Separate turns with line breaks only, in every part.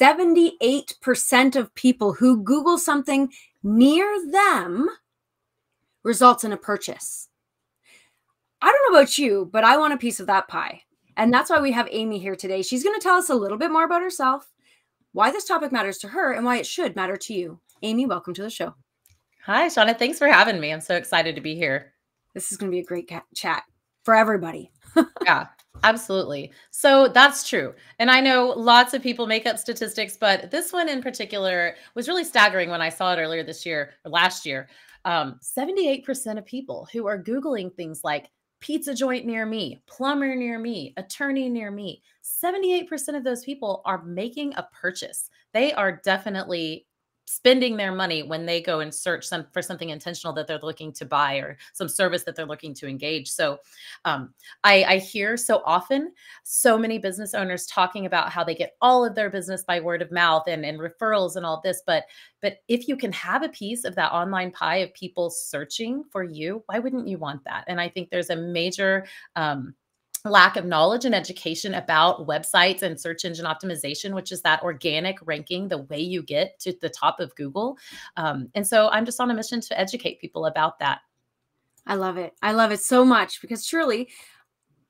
78% of people who Google something near them results in a purchase. I don't know about you, but I want a piece of that pie. And that's why we have Amy here today. She's going to tell us a little bit more about herself, why this topic matters to her, and why it should matter to you. Amy, welcome to the show.
Hi, Shauna. Thanks for having me. I'm so excited to be here.
This is going to be a great chat for everybody.
yeah, absolutely. So that's true. And I know lots of people make up statistics, but this one in particular was really staggering when I saw it earlier this year or last year. Um, 78% of people who are Googling things like pizza joint near me, plumber near me, attorney near me. 78% of those people are making a purchase. They are definitely spending their money when they go and search some for something intentional that they're looking to buy or some service that they're looking to engage. So um, I, I hear so often so many business owners talking about how they get all of their business by word of mouth and, and referrals and all this. But but if you can have a piece of that online pie of people searching for you, why wouldn't you want that? And I think there's a major um, lack of knowledge and education about websites and search engine optimization, which is that organic ranking, the way you get to the top of Google. Um, and so I'm just on a mission to educate people about that.
I love it. I love it so much because truly,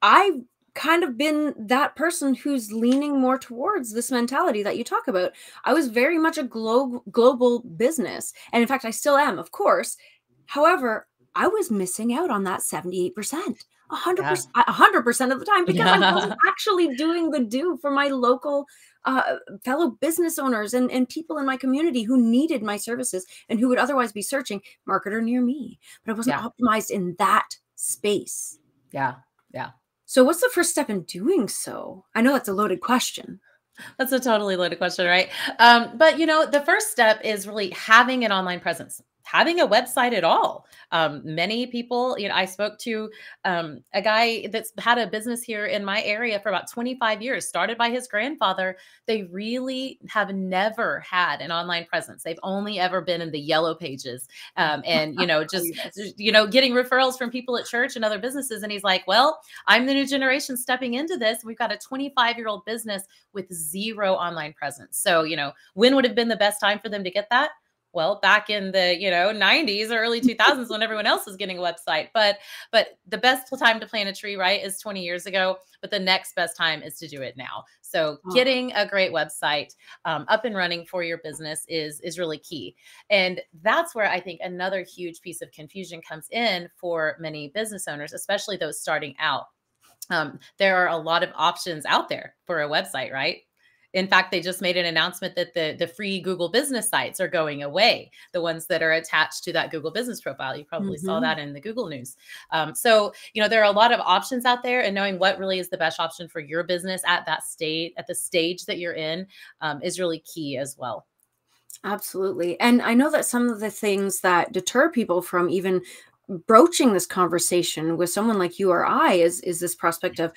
I've kind of been that person who's leaning more towards this mentality that you talk about. I was very much a glo- global business. And in fact, I still am, of course. However, I was missing out on that 78% hundred percent, hundred percent of the time because yeah. I wasn't actually doing the do for my local uh, fellow business owners and, and people in my community who needed my services and who would otherwise be searching marketer near me, but I wasn't yeah. optimized in that space.
Yeah, yeah.
So, what's the first step in doing so? I know that's a loaded question.
That's a totally loaded question, right? Um, but you know, the first step is really having an online presence having a website at all. Um, many people, you know, I spoke to um, a guy that's had a business here in my area for about 25 years, started by his grandfather. They really have never had an online presence. They've only ever been in the yellow pages um, and, you know, just, you know, getting referrals from people at church and other businesses. And he's like, well, I'm the new generation stepping into this. We've got a 25 year old business with zero online presence. So, you know, when would have been the best time for them to get that? Well back in the you know 90s or early 2000s when everyone else was getting a website but but the best time to plant a tree right is 20 years ago but the next best time is to do it now. So getting a great website um, up and running for your business is is really key. And that's where i think another huge piece of confusion comes in for many business owners especially those starting out. Um, there are a lot of options out there for a website right in fact, they just made an announcement that the, the free Google business sites are going away, the ones that are attached to that Google business profile. You probably mm-hmm. saw that in the Google news. Um, so, you know, there are a lot of options out there, and knowing what really is the best option for your business at that state, at the stage that you're in, um, is really key as well.
Absolutely. And I know that some of the things that deter people from even broaching this conversation with someone like you or I is is this prospect of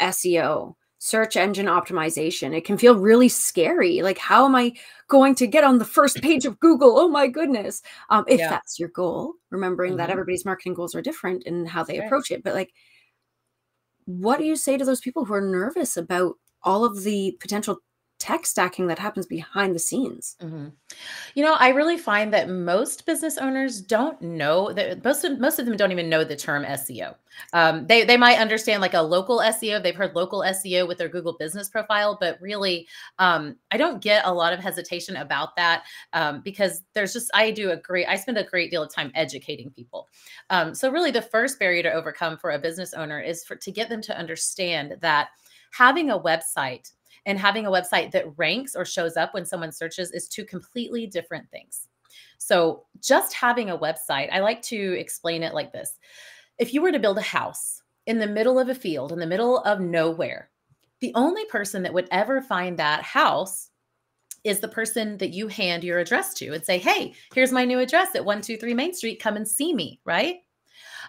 SEO search engine optimization. It can feel really scary. Like, how am I going to get on the first page of Google? Oh my goodness. Um, if yeah. that's your goal, remembering mm-hmm. that everybody's marketing goals are different and how they right. approach it. But like, what do you say to those people who are nervous about all of the potential tech stacking that happens behind the scenes.
Mm-hmm. You know, I really find that most business owners don't know that most of, most of them don't even know the term SEO. Um, they they might understand like a local SEO. They've heard local SEO with their Google business profile, but really, um, I don't get a lot of hesitation about that um, because there's just I do a great I spend a great deal of time educating people. Um, so really, the first barrier to overcome for a business owner is for to get them to understand that having a website and having a website that ranks or shows up when someone searches is two completely different things. So, just having a website, I like to explain it like this. If you were to build a house in the middle of a field, in the middle of nowhere, the only person that would ever find that house is the person that you hand your address to and say, Hey, here's my new address at 123 Main Street. Come and see me, right?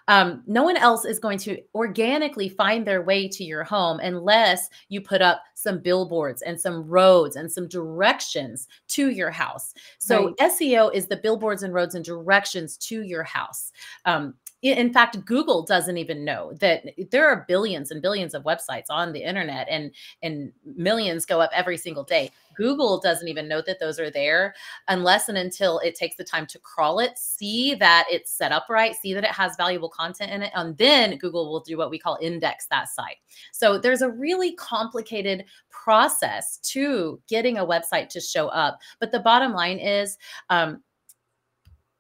Um, no one else is going to organically find their way to your home unless you put up some billboards and some roads and some directions to your house. So right. SEO is the billboards and roads and directions to your house. Um, in fact google doesn't even know that there are billions and billions of websites on the internet and and millions go up every single day. Google doesn't even know that those are there unless and until it takes the time to crawl it see that it's set up right see that it has valuable content in it and then google will do what we call index that site. So there's a really complicated process to getting a website to show up. But the bottom line is um,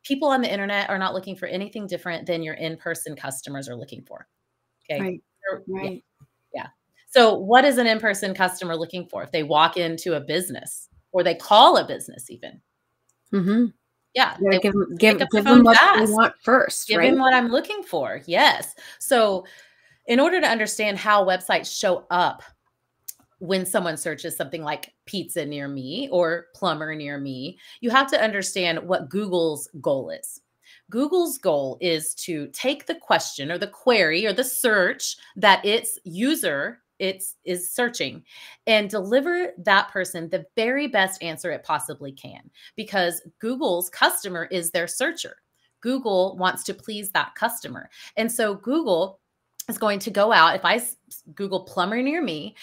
people on the internet are not looking for anything different than your in-person customers are looking for. Okay.
Right. Right.
Yeah. yeah. So what is an in-person customer looking for if they walk into a business or they call a business even?
Mm-hmm.
Yeah.
They, give, give, give them what fast. they want first.
Give
right?
them what I'm looking for. Yes. So in order to understand how websites show up when someone searches something like pizza near me or plumber near me, you have to understand what Google's goal is. Google's goal is to take the question or the query or the search that its user it's is searching and deliver that person the very best answer it possibly can because Google's customer is their searcher. Google wants to please that customer. And so Google is going to go out if I Google plumber near me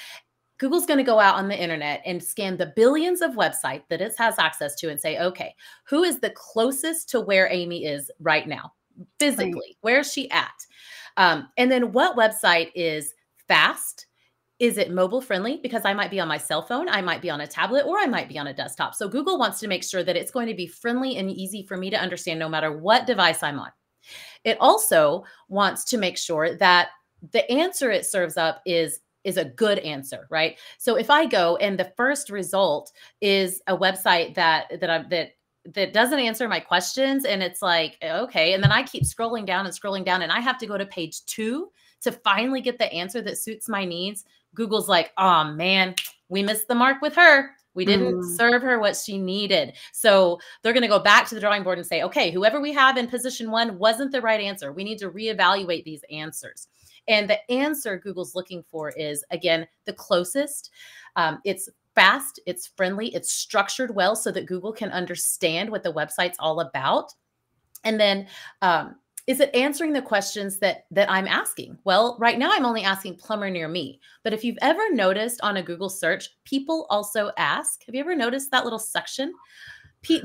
Google's going to go out on the internet and scan the billions of websites that it has access to and say, okay, who is the closest to where Amy is right now, physically? Right. Where's she at? Um, and then what website is fast? Is it mobile friendly? Because I might be on my cell phone, I might be on a tablet, or I might be on a desktop. So Google wants to make sure that it's going to be friendly and easy for me to understand no matter what device I'm on. It also wants to make sure that the answer it serves up is is a good answer, right? So if I go and the first result is a website that that I that that doesn't answer my questions and it's like okay. And then i keep scrolling down and scrolling down and i have to go to page two to finally get the answer that suits my needs. Google's like oh man we missed the mark with her. We didn't mm. serve her what she needed. So they're going to go back to the drawing board and say okay whoever we have in position one wasn't the right answer. We need to reevaluate these answers and the answer Google's looking for is, again, the closest. Um, it's fast, it's friendly, it's structured well so that Google can understand what the website's all about. And then, um, is it answering the questions that that I'm asking? Well, right now I'm only asking plumber near me. But if you've ever noticed on a Google search, people also ask. Have you ever noticed that little section?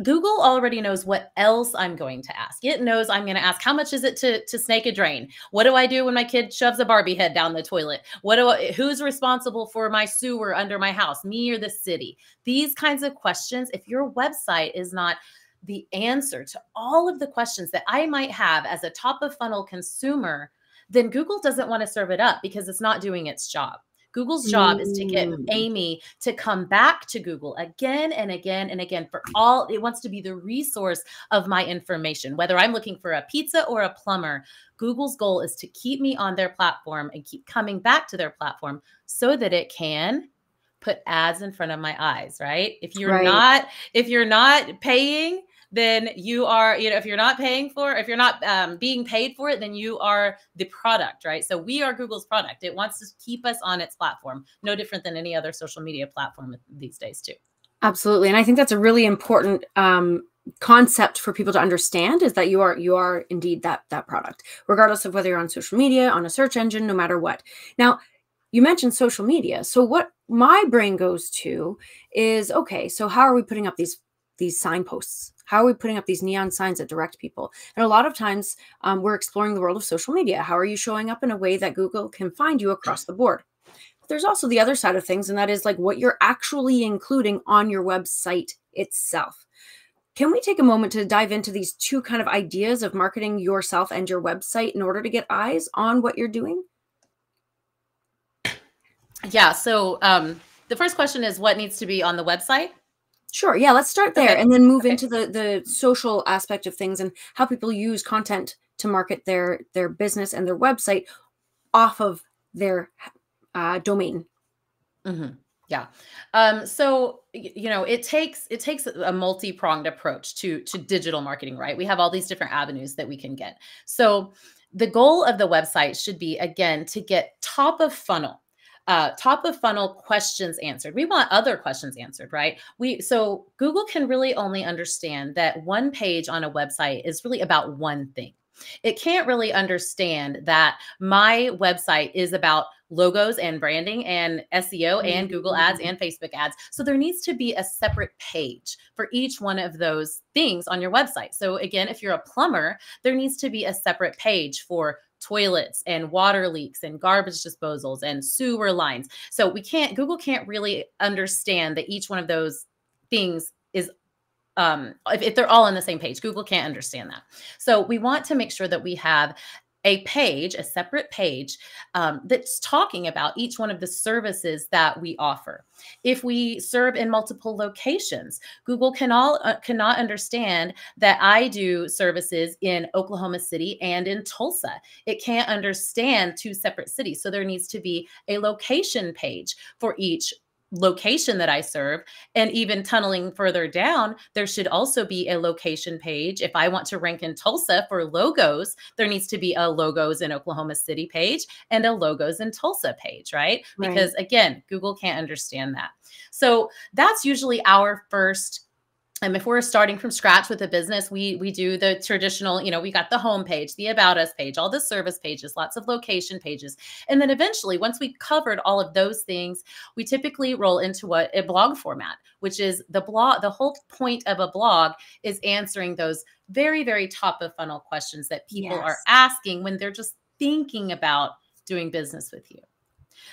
Google already knows what else I'm going to ask. It knows I'm going to ask, how much is it to, to snake a drain? What do I do when my kid shoves a Barbie head down the toilet? What do I, who's responsible for my sewer under my house, me or the city? These kinds of questions, if your website is not the answer to all of the questions that I might have as a top of funnel consumer, then Google doesn't want to serve it up because it's not doing its job. Google's job is to get mm. Amy to come back to Google again and again and again for all it wants to be the resource of my information. Whether I'm looking for a pizza or a plumber, Google's goal is to keep me on their platform and keep coming back to their platform so that it can put ads in front of my eyes, right? If you're right. not if you're not paying then you are, you know, if you're not paying for, if you're not um, being paid for it, then you are the product, right? So we are Google's product. It wants to keep us on its platform, no different than any other social media platform these days, too.
Absolutely, and I think that's a really important um, concept for people to understand is that you are you are indeed that that product, regardless of whether you're on social media, on a search engine, no matter what. Now, you mentioned social media. So what my brain goes to is okay, so how are we putting up these these signposts? How are we putting up these neon signs that direct people? And a lot of times um, we're exploring the world of social media. How are you showing up in a way that Google can find you across the board? But there's also the other side of things, and that is like what you're actually including on your website itself. Can we take a moment to dive into these two kind of ideas of marketing yourself and your website in order to get eyes on what you're doing?
Yeah. So um, the first question is what needs to be on the website?
Sure. Yeah, let's start there okay. and then move okay. into the the social aspect of things and how people use content to market their their business and their website off of their uh, domain.
Mm-hmm. Yeah. Um, so you know, it takes it takes a multi pronged approach to to digital marketing, right? We have all these different avenues that we can get. So the goal of the website should be again to get top of funnel uh, top of funnel questions answered. We want other questions answered, right? We so Google can really only understand that one page on a website is really about one thing. It can't really understand that my website is about logos and branding and SEO and Google ads mm-hmm. and Facebook ads. So there needs to be a separate page for each one of those things on your website. So again, if you're a plumber, there needs to be a separate page for toilets and water leaks and garbage disposals and sewer lines. So we can't Google can't really understand that each one of those things is um, if, if, they're all on the same page. Google can't understand that. So we want to make sure that we have a page, a separate page um, that's talking about each one of the services that we offer. If we serve in multiple locations, Google can all, uh, cannot understand that I do services in Oklahoma City and in Tulsa. It can't understand two separate cities. So there needs to be a location page for each location that I serve. And even tunneling further down, there should also be a location page. If I want to rank in Tulsa for logos, there needs to be a logos in Oklahoma City page and a logos in Tulsa page, right? right. Because again, Google can't understand that. So that's usually our first and if we're starting from scratch with a business we we do the traditional you know we got the home page the about us page all the service pages lots of location pages and then eventually once we covered all of those things we typically roll into what a blog format which is the blog the whole point of a blog is answering those very very top of funnel questions that people yes. are asking when they're just thinking about doing business with you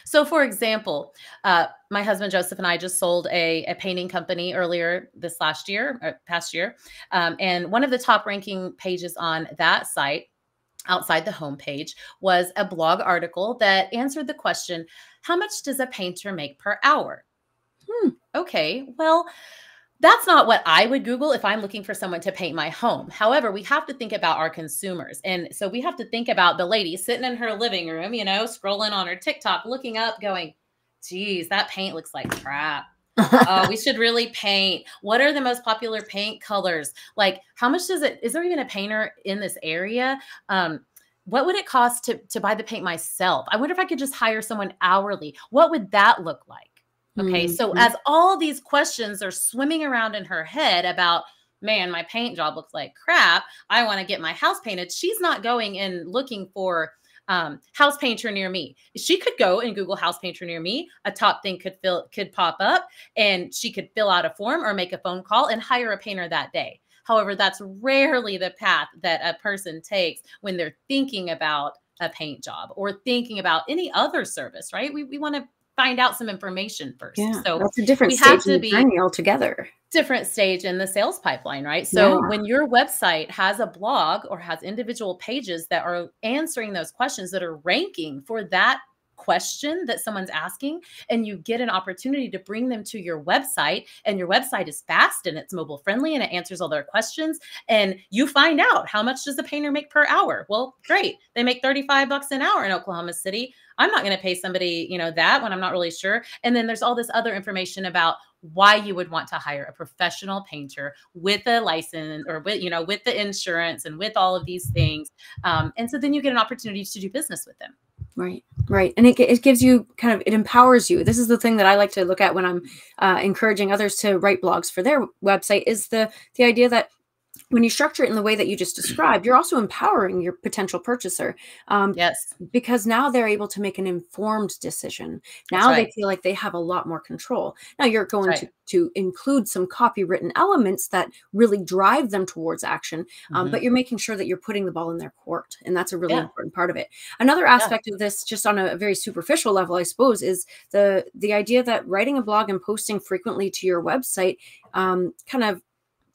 so, for example, uh, my husband Joseph and I just sold a, a painting company earlier this last year, or past year. Um, and one of the top ranking pages on that site outside the homepage was a blog article that answered the question How much does a painter make per hour? Hmm, okay, well, that's not what I would Google if I'm looking for someone to paint my home. However, we have to think about our consumers. And so we have to think about the lady sitting in her living room, you know, scrolling on her TikTok, looking up, going, geez, that paint looks like crap. oh, we should really paint. What are the most popular paint colors? Like, how much does it? Is there even a painter in this area? Um, what would it cost to to buy the paint myself? I wonder if I could just hire someone hourly. What would that look like? Okay. Mm-hmm. So as all these questions are swimming around in her head about, man, my paint job looks like crap. I want to get my house painted. She's not going and looking for um, house painter near me. She could go and Google house painter near me. A top thing could fill could pop up, and she could fill out a form or make a phone call and hire a painter that day. However, that's rarely the path that a person takes when they're thinking about a paint job or thinking about any other service, right? We, we want to find out some information first.
Yeah, so that's a different we have to be altogether.
Different stage in the sales pipeline, right? So yeah. when your website has a blog or has individual pages that are answering those questions that are ranking for that question that someone's asking and you get an opportunity to bring them to your website and your website is fast and it's mobile friendly and it answers all their questions and you find out how much does a painter make per hour? Well great. They make 35 bucks an hour in oklahoma city. I'm not going to pay somebody you know that when i'm not really sure. And then there's all this other information about why you would want to hire a professional painter with a license or with you know with the insurance and with all of these things. Um, and so then you get an opportunity to do business with them
Right, right, and it it gives you kind of it empowers you. This is the thing that I like to look at when I'm uh, encouraging others to write blogs for their website. Is the the idea that when you structure it in the way that you just described, you're also empowering your potential purchaser.
Um, yes.
Because now they're able to make an informed decision. Now right. they feel like they have a lot more control. Now you're going right. to, to include some copywritten elements that really drive them towards action, um, mm-hmm. but you're making sure that you're putting the ball in their court. And that's a really yeah. important part of it. Another aspect yeah. of this, just on a very superficial level, I suppose, is the, the idea that writing a blog and posting frequently to your website um, kind of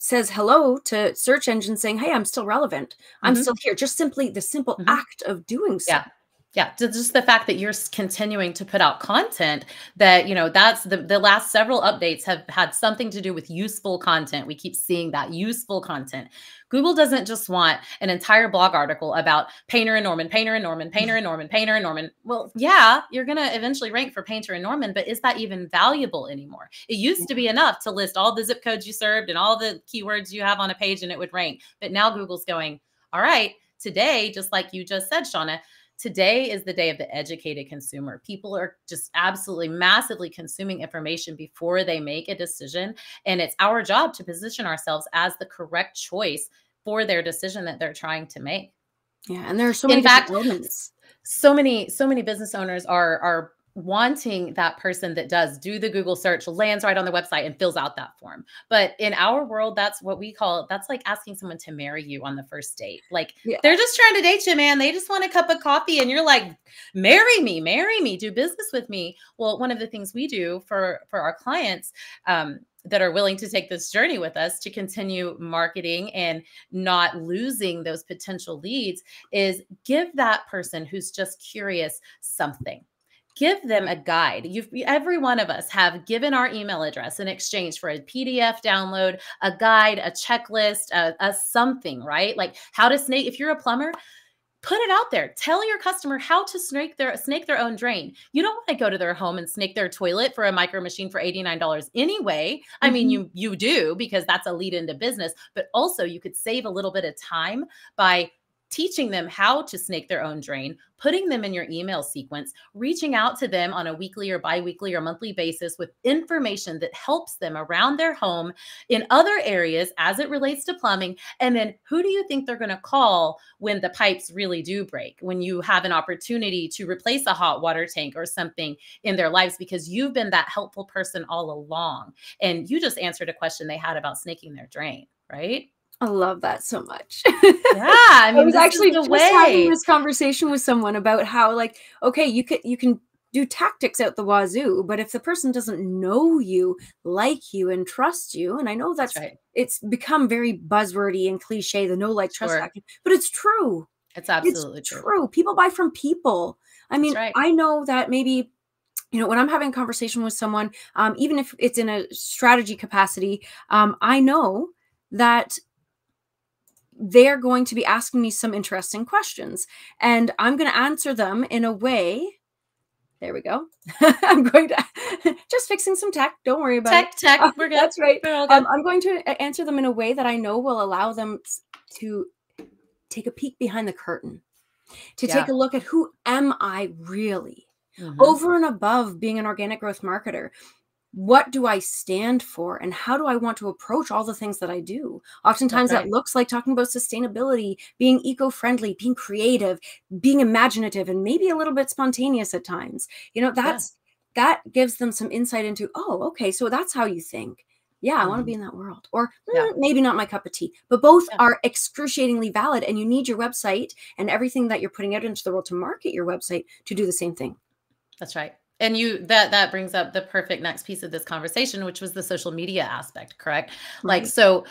says hello to search engine saying, Hey, I'm still relevant. I'm mm-hmm. still here. Just simply the simple mm-hmm. act of doing so.
Yeah. Yeah, just the fact that you're continuing to put out content that, you know, that's the, the last several updates have had something to do with useful content. We keep seeing that useful content. Google doesn't just want an entire blog article about Painter and Norman, Painter and Norman, Painter and Norman, Painter and Norman. Well, yeah, you're going to eventually rank for Painter and Norman, but is that even valuable anymore? It used to be enough to list all the zip codes you served and all the keywords you have on a page and it would rank. But now Google's going, all right, today, just like you just said, Shauna, today is the day of the educated consumer. People are just absolutely massively consuming information before they make a decision. And it's our job to position ourselves as the correct choice for their decision that they're trying to make.
Yeah, and there are so many
In fact,
elements.
so many so many business owners are are wanting that person that does do the Google search, lands right on the website and fills out that form. But in our world, that's what we call that's like asking someone to marry you on the first date. Like yeah. they're just trying to date you, man. They just want a cup of coffee and you're like, marry me, marry me, do business with me. Well, one of the things we do for for our clients um, that are willing to take this journey with us to continue marketing and not losing those potential leads is give that person who's just curious something give them a guide you've every one of us have given our email address in exchange for a pdf download a guide a checklist a, a something right like how to snake if you're a plumber put it out there tell your customer how to snake their snake their own drain you don't want to go to their home and snake their toilet for a micro machine for $89 anyway mm-hmm. i mean mm-hmm. you you do because that's a lead into business but also you could save a little bit of time by teaching them how to snake their own drain, putting them in your email sequence, reaching out to them on a weekly or biweekly or monthly basis with information that helps them around their home in other areas as it relates to plumbing. And then who do you think they're going to call when the pipes really do break? When you have an opportunity to replace a hot water tank or something in their lives because you've been that helpful person all along. And you just answered a question they had about snaking their drain, right?
I love that so much.
Yeah, I, mean,
I was actually just way. having this conversation with someone about how, like, okay, you can you can do tactics out the wazoo, but if the person doesn't know you, like you, and trust you, and I know that's, that's right. it's become very buzzwordy and cliche, the know like trust sure. factor, but it's true.
It's absolutely
it's
true.
true. People buy from people. I mean, right. I know that maybe you know when i'm having a conversation with someone um, even if it's in a strategy capacity um, i know that they're going to be asking me some interesting questions and i'm going to answer them in a way there we go i'm going to just fixing some tech don't worry about
tech
it.
tech uh, we're good
that's right good. Um, i'm going to answer them in a way that i know will allow them to take a peek behind the curtain to yeah. take a look at who am i really mm-hmm. over and above being an organic growth marketer what do I stand for and how do I want to approach all the things that I do? Oftentimes right. that looks like talking about sustainability, being eco-friendly, being creative, being imaginative and maybe a little bit spontaneous at times. You know, that's yeah. that gives them some insight into, oh, okay, so that's how you think. Yeah, I want to be mm-hmm. in that world. Or yeah. mm, maybe not my cup of tea. But both yeah. are excruciatingly valid and you need your website and everything that you're putting out into the world to market your website to do the same thing.
That's right and you that that brings up the perfect next piece of this conversation which was the social media aspect correct? Right. like so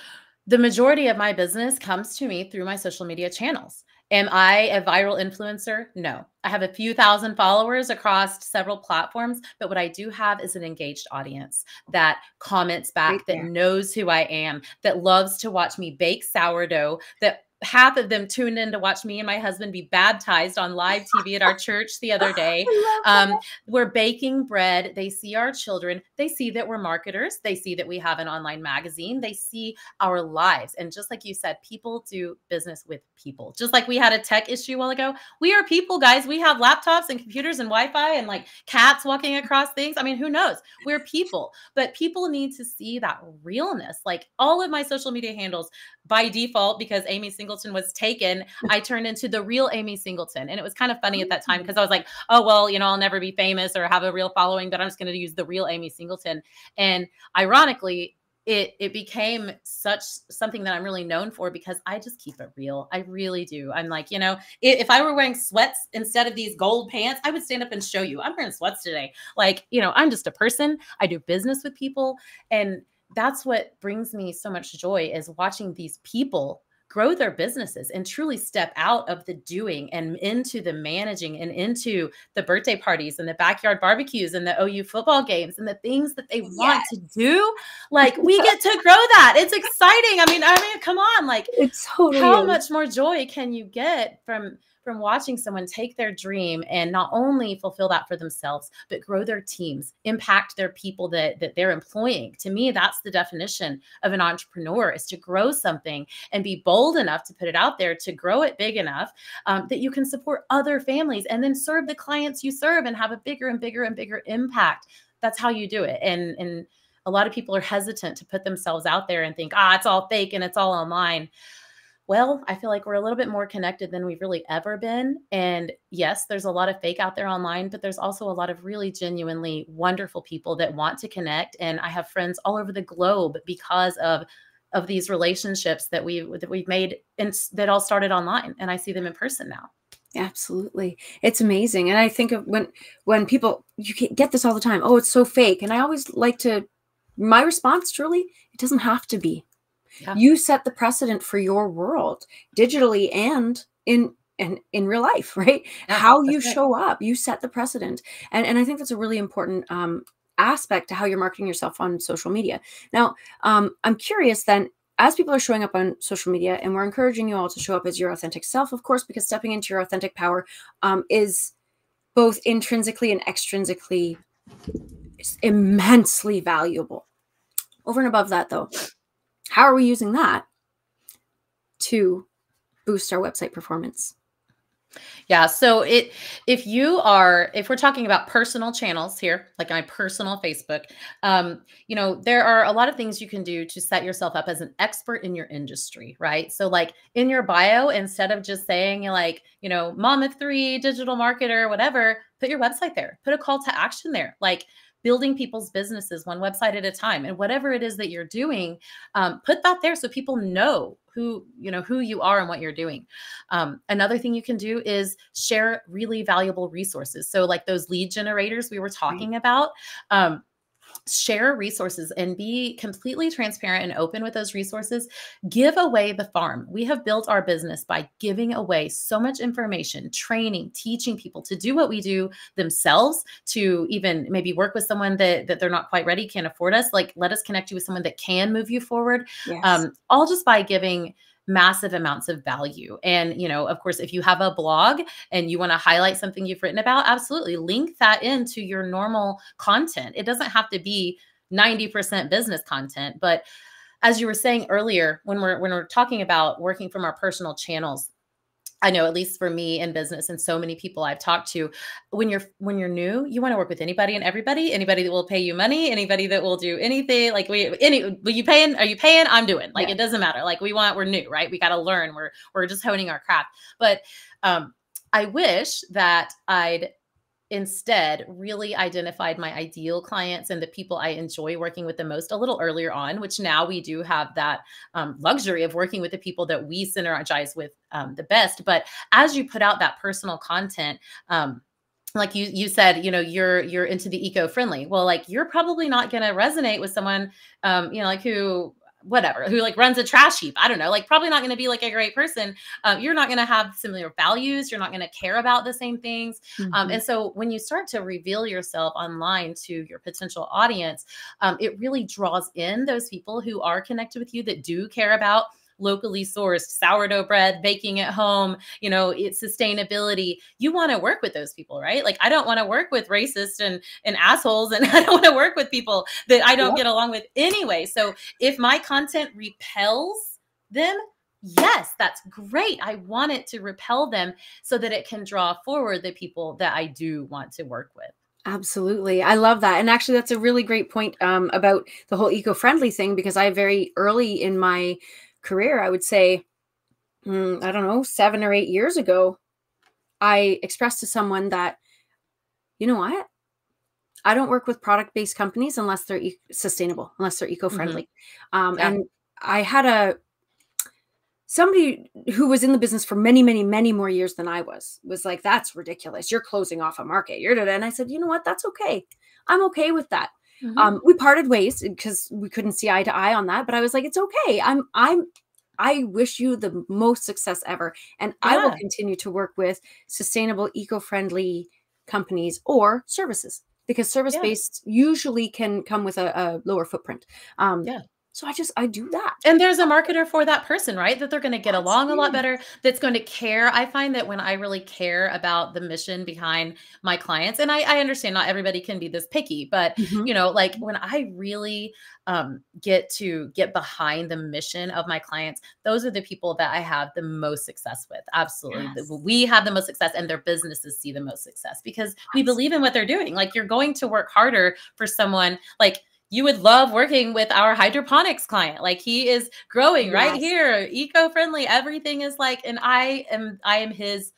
the majority of my business comes to me through my social media channels. Am i a viral influencer? No. I have a few thousand followers across several platforms but what i do have is an engaged audience that comments back right that knows who i am that loves to watch me bake sourdough that half of them tuned in to watch me and my husband be baptized on live TV at our church the other day. Um, we're baking bread. They see our children. They see that we're marketers. They see that we have an online magazine. They see our lives. And just like you said, people do business with people. Just like we had a tech issue a while ago, we are people, guys. We have laptops and computers and Wi Fi and like cats walking across things. I mean, who knows? We're people, but people need to see that realness. Like all of my social media handles by default, because Amy Singleton was taken, I turned into the real Amy Singleton. And it was kind of funny at that time mm. because I was like, oh, well, you know, I'll never be famous or have a real following, but I'm just going to use the real Amy Singleton. And ironically, it it became such something that I'm really known for because I just keep it real. I really do. I'm like, you know, if I were wearing sweats instead of these gold pants, I would stand up and show you. I'm wearing sweats today. Like, you know, I'm just a person. I do business with people and that's what brings me so much joy is watching these people grow their businesses and truly step out of the doing and into the managing and into the birthday parties and the backyard barbecues and the OU football games and the things that they want to do. Like we get to grow that. It's exciting. I mean, I mean, come on, like
it's totally
how much more joy can you get from from watching someone take their dream and not only fulfill that for themselves, but grow their teams, impact their people that, that they're employing. To me, that's the definition of an entrepreneur is to grow something and be bold enough to put it out there, to grow it big enough um, that you can support other families and then serve the clients you serve and have a bigger and bigger and bigger impact. That's how you do it. And, and, a lot of people are hesitant to put themselves out there and think, ah, it's all fake and it's all online well, I feel like we're a little bit more connected than we've really ever been. And yes, there's a lot of fake out there online, but there's also a lot of really genuinely wonderful people that want to connect. And I have friends all over the globe because of of these relationships that we that we've made and that all started online. And I see them in person now.
Absolutely. It's amazing. And I think of when when people you get this all the time, oh, it's so fake. And I always like to my response truly, it doesn't have to be. Yeah. You set the precedent for your world digitally and in and in real life, right? Yeah, how you show up, you set the precedent. And and I think that's a really important um aspect to how you're marketing yourself on social media. Now, um, I'm curious then, as people are showing up on social media, and we're encouraging you all to show up as your authentic self, of course, because stepping into your authentic power um, is both intrinsically and extrinsically immensely valuable. Over and above that, though, how are we using that to boost our website performance?
Yeah. So it if you are if we're talking about personal channels here, like my personal Facebook, um, you know, there are a lot of things you can do to set yourself up as an expert in your industry, right? So like in your bio, instead of just saying you're like, you know, mom of three, digital marketer, whatever, put your website there, put a call to action there. Like building people's businesses one website at a time and whatever it is that you're doing um, put that there so people know who you know who you are and what you're doing um, another thing you can do is share really valuable resources so like those lead generators we were talking right. about um, share resources and be completely transparent and open with those resources. Give away the farm. We have built our business by giving away so much information, training, teaching people to do what we do themselves, to even maybe work with someone that, that they're not quite ready, can't afford us. Like, let us connect you with someone that can move you forward. Yes. Um, all just by giving massive amounts of value. And, you know, of course, if you have a blog and you want to highlight something you've written about, absolutely link that into your normal content. It doesn't have to be 90% business content, but as you were saying earlier when we're when we're talking about working from our personal channels I know at least for me in business and so many people I've talked to when you're when you're new you want to work with anybody and everybody anybody that will pay you money anybody that will do anything like we any will you paying are you paying? I'm doing like yeah. it doesn't matter like we want we're new right? We got to learn we're we're just honing our craft. But um I wish that I'd instead really identified my ideal clients and the people I enjoy working with the most a little earlier on, which now we do have that um, luxury of working with the people that we synergize with um, the best. But as you put out that personal content, um, like you you said you know you're you're into the eco-friendly well like you're probably not going to resonate with someone um you know like who whatever who like runs a trash heap i don't know like probably not going to be like a great person um, you're not going to have similar values you're not going to care about the same things mm-hmm. um, and so when you start to reveal yourself online to your potential audience um, it really draws in those people who are connected with you that do care about locally sourced sourdough bread, baking at home, you know, it's sustainability. You want to work with those people, right? Like I don't want to work with racists and and assholes and I don't want to work with people that I don't get along with anyway. So if my content repels them, yes, that's great. I want it to repel them so that it can draw forward the people that I do want to work with.
Absolutely. I love that. And actually, that's a really great point um, about the whole eco friendly thing because I very early in my career, I would say, mm, I don't know, seven or eight years ago, I expressed to someone that, you know what? I don't work with product based companies unless they're e- sustainable, unless they're eco friendly. Mm-hmm. Um, yeah. And I had a somebody who was in the business for many, many, many more years than I was was like, "That's ridiculous. You're closing off a market." You're and I said, "You know what? That's okay. I'm okay with that." Mm-hmm. Um, we parted ways because we couldn't see eye to eye on that. But I was like, it's okay. I'm I'm I wish you the most success ever. And yeah. I will continue to work with sustainable, eco-friendly companies or services because service-based yeah. usually can come with a, a lower footprint. Um, yeah. So I just I do that.
And there's a marketer for that person, right? That they're going to get that's along a lot better, that's going to care. I find that when I really care about the mission behind my clients, and I, I understand not everybody can be this picky, but mm-hmm. you know, like when I really um, get to get behind the mission of my clients, those are the people that I have the most success with. Absolutely. Yes. We have the most success and their businesses see the most success because we believe in what they're doing. Like you're going to work harder for someone like you would love working with our hydroponics client. Like he is growing yes. right here, eco-friendly. Everything is like, and I am, I am his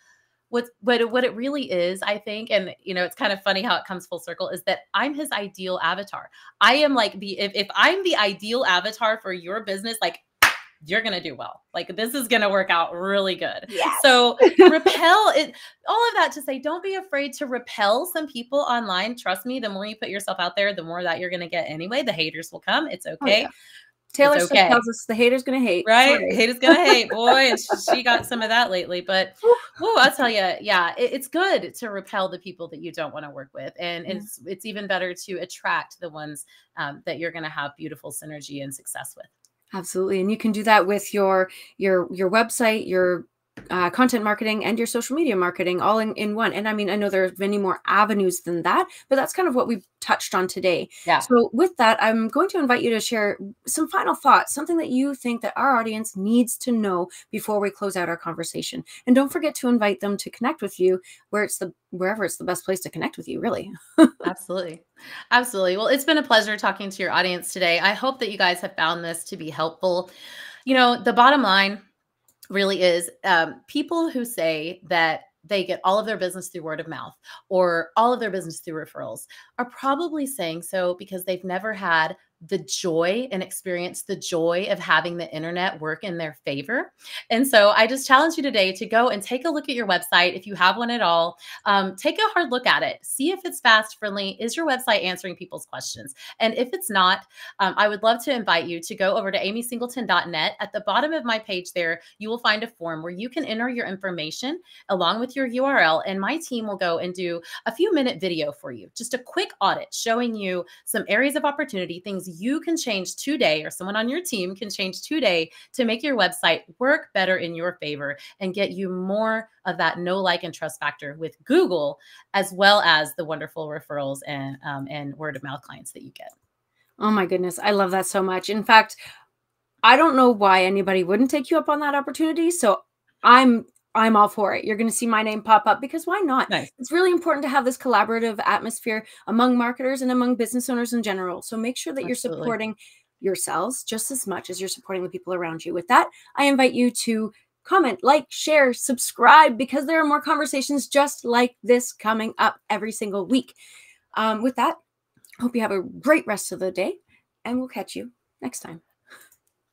what what what it really is, I think, and you know, it's kind of funny how it comes full circle, is that I'm his ideal avatar. I am like the if, if I'm the ideal avatar for your business, like you're gonna do well. Like this is gonna work out really good.
Yes.
So repel it, all of that to say, don't be afraid to repel some people online. Trust me, the more you put yourself out there, the more that you're gonna get anyway. The haters will come. It's okay. Oh, yeah.
Taylor Swift okay. tells us the haters gonna hate.
Right? Sorry. Haters gonna hate. Boy, and she got some of that lately. But whoa, I'll tell you, yeah, it, it's good to repel the people that you don't want to work with, and mm-hmm. it's it's even better to attract the ones um, that you're gonna have beautiful synergy and success with.
Absolutely, and you can do that with your your your website, your uh, content marketing and your social media marketing all in, in one. And I mean, I know there are many more avenues than that, but that's kind of what we've touched on today.
Yeah.
So with that, I'm going to invite you to share some final thoughts, something that you think that our audience needs to know before we close out our conversation. And don't forget to invite them to connect with you where it's the wherever it's the best place to connect with you, really.
Absolutely. Absolutely. Well, it's been a pleasure talking to your audience today. I hope that you guys have found this to be helpful. You know, the bottom line really is um, people who say that they get all of their business through word of mouth or all of their business through referrals are probably saying so because they've never had the joy and experience the joy of having the internet work in their favor. And so I just challenge you today to go and take a look at your website if you have one at all. Um, take a hard look at it, see if it's fast friendly. Is your website answering people's questions? And if it's not, um, I would love to invite you to go over to amysingleton.net. At the bottom of my page, there you will find a form where you can enter your information along with your URL, and my team will go and do a few minute video for you, just a quick audit showing you some areas of opportunity, things you can change today, or someone on your team can change today to make your website work better in your favor and get you more of that know like, and trust factor with Google, as well as the wonderful referrals and um, and word of mouth clients that you get.
Oh my goodness, I love that so much. In fact, I don't know why anybody wouldn't take you up on that opportunity. So I'm I'm all for it. You're going to see my name pop up because why not?
Nice.
It's really important to have this collaborative atmosphere among marketers and among business owners in general. So make sure that Absolutely. you're supporting yourselves just as much as you're supporting the people around you. With that, I invite you to comment, like, share, subscribe because there are more conversations just like this coming up every single week. Um, with that, hope you have a great rest of the day and we'll catch you next time.